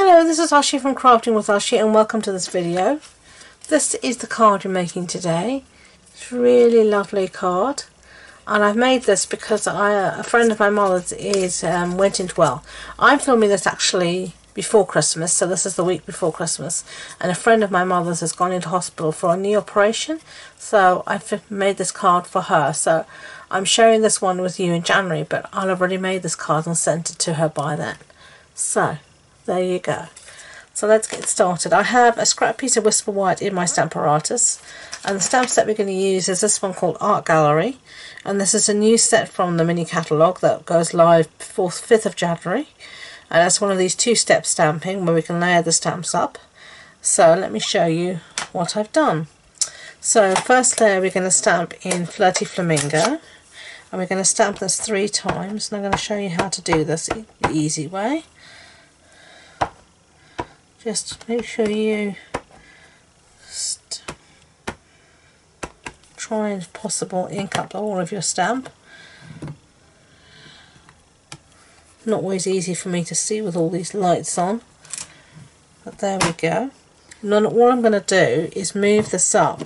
Hello, this is Ashee from Crafting with Ashee and welcome to this video. This is the card we're making today. It's a really lovely card and I've made this because I, a friend of my mother's is um, went into well. I'm filming this actually before Christmas, so this is the week before Christmas, and a friend of my mother's has gone into hospital for a knee operation, so I've made this card for her. So I'm sharing this one with you in January, but I'll have already made this card and sent it to her by then. So there you go. So let's get started. I have a scrap piece of Whisper White in my Stamparatus, and the stamp set we're going to use is this one called Art Gallery, and this is a new set from the mini catalogue that goes live 4th, 5th of January and that's one of these two-step stamping where we can layer the stamps up so let me show you what I've done so first layer we're going to stamp in Flirty Flamingo and we're going to stamp this three times and I'm going to show you how to do this the easy way just make sure you try if possible ink up all of your stamp. Not always easy for me to see with all these lights on but there we go. And then all I'm going to do is move this up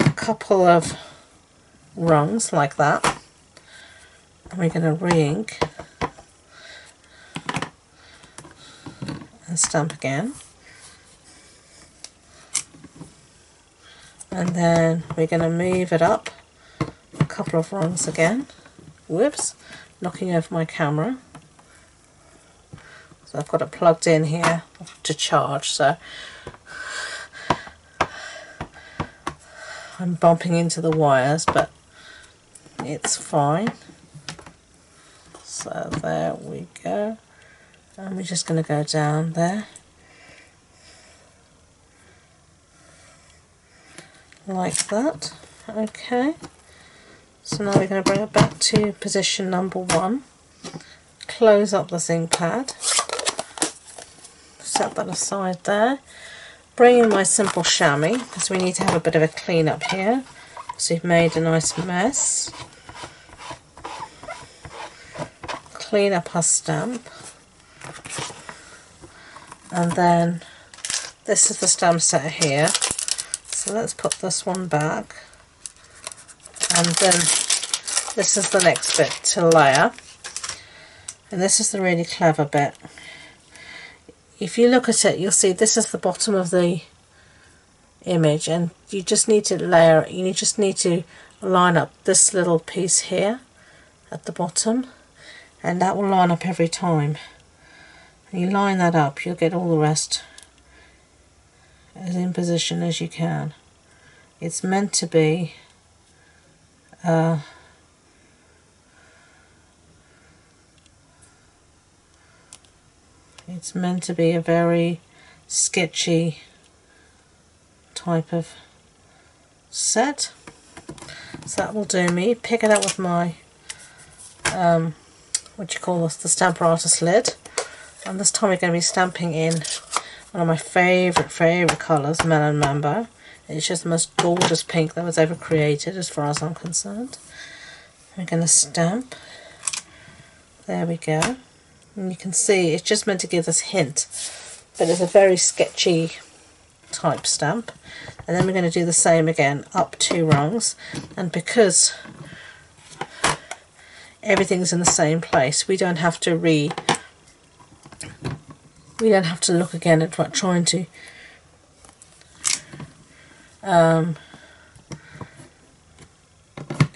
a couple of rungs like that and we're going to re-ink and stamp again. And then we're going to move it up a couple of rungs again. Whoops knocking over my camera. So I've got it plugged in here to charge so I'm bumping into the wires but it's fine. So there we go and we're just going to go down there like that okay so now we're going to bring it back to position number one close up the zinc pad set that aside there. Bring in my Stampin' Shammy because we need to have a bit of a clean up here. So we've made a nice mess. Clean up our stamp. And then this is the stamp set here. So let's put this one back. And then this is the next bit to layer. And this is the really clever bit if you look at it you'll see this is the bottom of the image and you just need to layer you just need to line up this little piece here at the bottom and that will line up every time you line that up you'll get all the rest as in position as you can it's meant to be uh, It's meant to be a very sketchy type of set. So that will do me. Pick it up with my, um, what you call this, the Stamparatus lid. And this time we're going to be stamping in one of my favourite, favourite colours, Melon Mambo. It's just the most gorgeous pink that was ever created as far as I'm concerned. We're going to stamp. There we go. And you can see it's just meant to give this hint, but it's a very sketchy type stamp. And then we're going to do the same again, up two rungs. And because everything's in the same place, we don't have to re... We don't have to look again at what trying to um,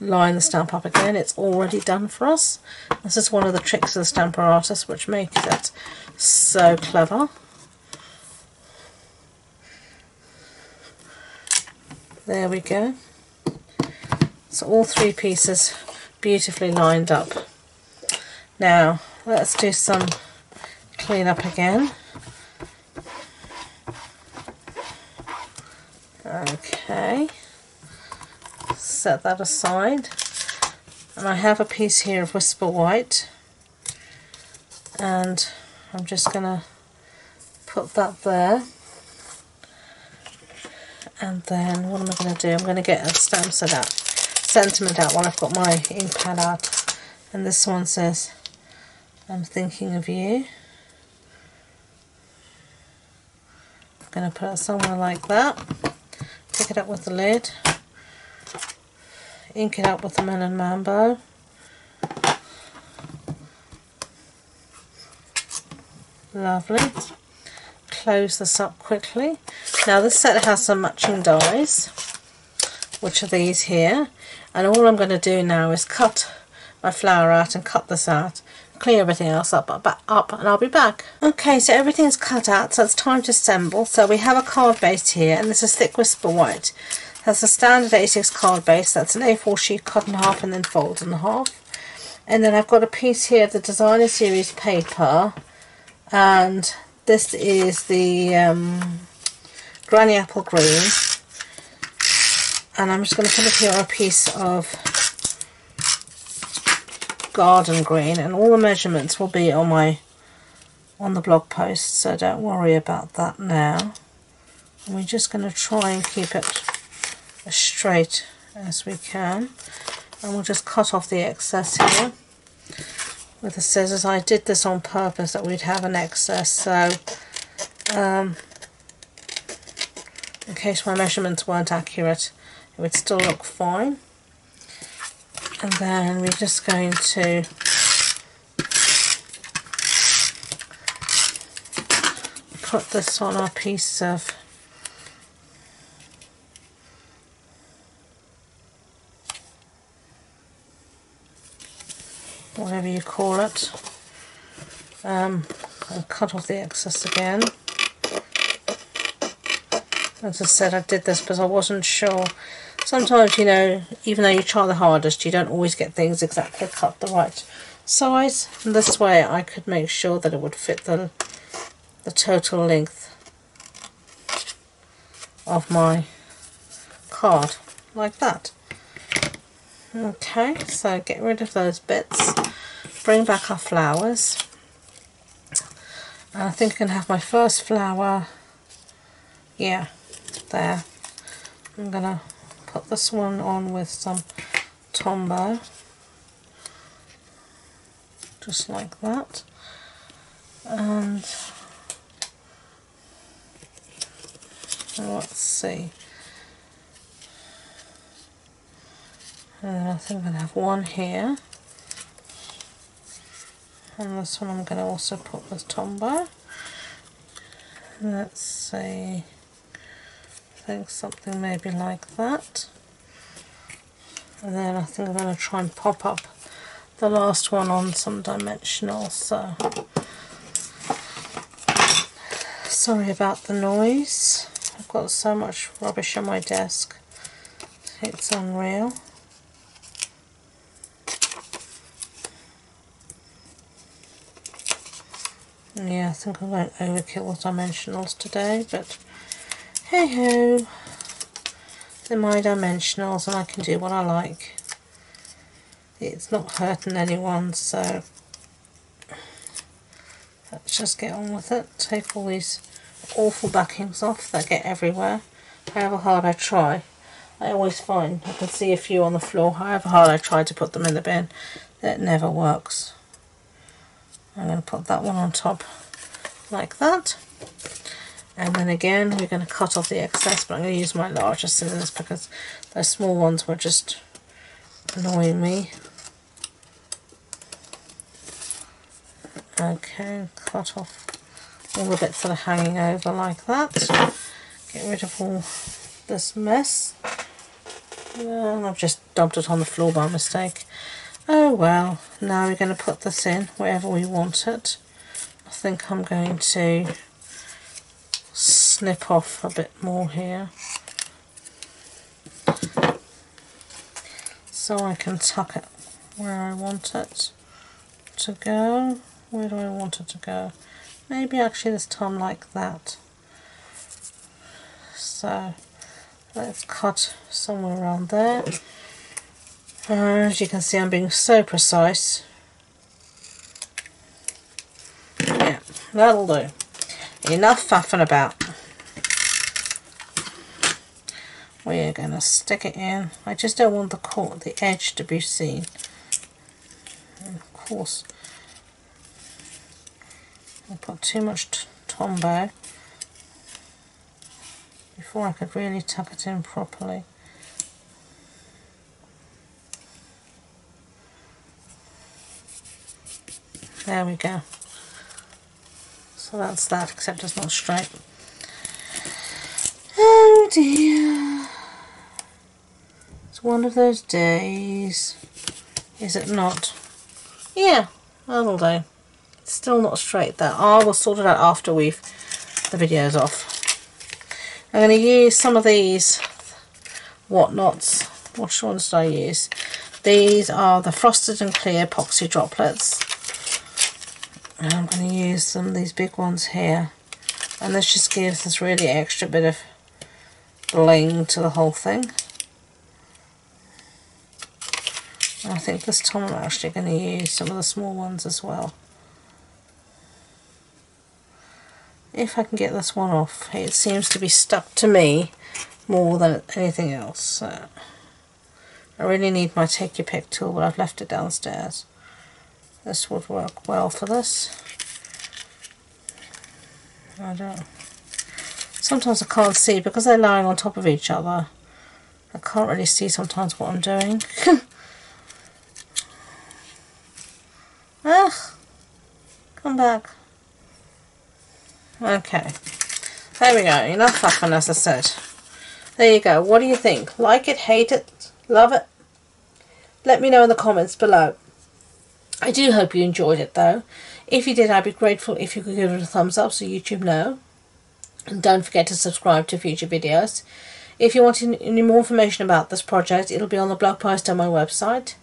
line the stamp up again. It's already done for us. This is one of the tricks of the Stamparatus which makes it so clever. There we go. So all three pieces beautifully lined up. Now let's do some clean up again. Okay. Set that aside. And I have a piece here of Whisper White. And I'm just going to put that there. And then what am I going to do? I'm going to get a stamp set out, sentiment out while I've got my ink pad out. And this one says I'm thinking of you going to put it somewhere like that. Pick it up with the lid. Ink it up with the Melon Mambo. Lovely. Close this up quickly. Now this set has some matching dies, which are these here. And all I'm going to do now is cut my flower out and cut this out clear everything else up, up, up and I'll be back. Okay, so everything's cut out, so it's time to assemble. So we have a card base here, and this is Thick Whisper White. That's a standard A6 card base. That's an A4 sheet cut in half and then folded in half. And then I've got a piece here of the Designer Series paper, and this is the um, Granny Apple Green. And I'm just going to put it here a piece of garden green and all the measurements will be on my on the blog post so don't worry about that now. And we're just going to try and keep it as straight as we can. And we'll just cut off the excess here with the scissors. I did this on purpose that we'd have an excess so um, in case my measurements weren't accurate it would still look fine and then we're just going to put this on our piece of whatever you call it. Um, and cut off the excess again as I said I did this because I wasn't sure sometimes, you know, even though you try the hardest, you don't always get things exactly cut the right size. And this way I could make sure that it would fit the, the total length of my card, like that. Okay, so get rid of those bits, bring back our flowers. I think I can have my first flower, yeah, there. I'm going to put this one on with some Tombow. Just like that. And let's see. And I think to have one here. And this one I'm going to also put with Tombow. Let's see think something maybe like that. And then I think I'm going to try and pop up the last one on some dimensional. So sorry about the noise. I've got so much rubbish on my desk. It's unreal. Yeah, I think I'm going overkill the dimensionals today, but hey ho, they're my dimensionals and I can do what I like. It's not hurting anyone, so let's just get on with it. Take all these awful backings off that get everywhere. However hard I try, I always find I can see a few on the floor. However hard I try to put them in the bin, it never works. I'm going to put that one on top like that and then again we're going to cut off the excess but I'm going to use my larger scissors because those small ones were just annoying me. Okay cut off all the bits that are hanging over like that. Get rid of all this mess. And I've just dumped it on the floor by mistake. Oh well now we're going to put this in wherever we want it. I think I'm going to snip off a bit more here so I can tuck it where I want it to go. Where do I want it to go? Maybe actually this time like that. So let's cut somewhere around there. as you can see I'm being so precise. Yeah, that'll do. Enough faffing about. We're going to stick it in. I just don't want the the edge to be seen. And of course, I put too much Tombow. before I could really tuck it in properly. There we go. So that's that, except it's not straight. Oh dear. One of those days. Is it not? Yeah, that'll do. It's still not straight there. I oh, will sort it out after we've the video's off. I'm going to use some of these whatnots. Which ones did I use? These are the frosted and clear epoxy droplets. And I'm going to use them, these big ones here. And this just gives this really extra bit of bling to the whole thing. I think this time I'm actually going to use some of the small ones as well. If I can get this one off, it seems to be stuck to me more than anything else. So I really need my take your pick tool, but I've left it downstairs. This would work well for this. I don't. Sometimes I can't see because they're lying on top of each other. I can't really see sometimes what I'm doing. Ah, come back. Okay. There we go. Enough fluffing, as I said. There you go. What do you think? Like it, hate it, love it? Let me know in the comments below. I do hope you enjoyed it though. If you did, I'd be grateful if you could give it a thumbs up so YouTube know. And don't forget to subscribe to future videos. If you want any more information about this project, it'll be on the blog post on my website.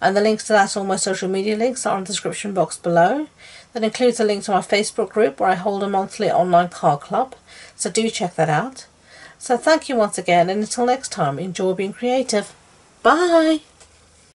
And the links to that, all my social media links, are in the description box below. That includes a link to my Facebook group where I hold a monthly online card club. So do check that out. So thank you once again and until next time, enjoy being creative. Bye!